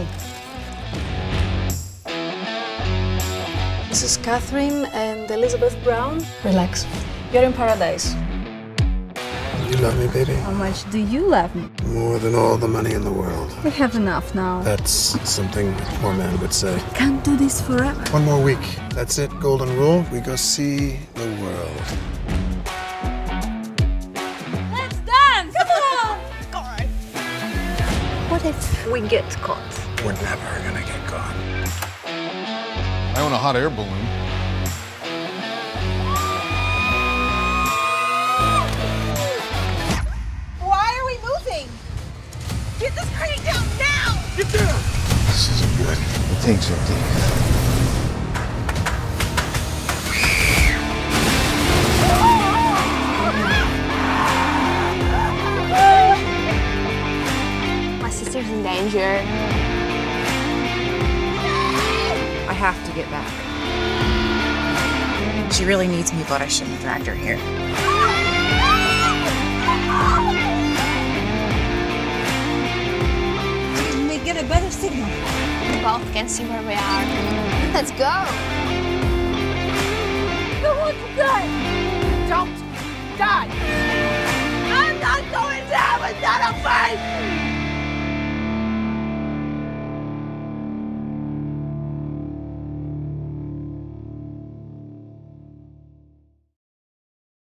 World. This is Catherine and Elizabeth Brown. Relax. You're in paradise. You love me, baby? How much do you love me? More than all the money in the world. We have enough now. That's something a poor man would say. I can't do this forever. One more week. That's it. Golden rule. We go see the world. What if we get caught? We're never gonna get caught. I own a hot air balloon. Why are we moving? Get this crate down now! Get down! This isn't good. I think so, Dave. Danger. I have to get back. She really needs me, but I shouldn't have dragged her here. We get a better signal? We both can see where we are. Let's go.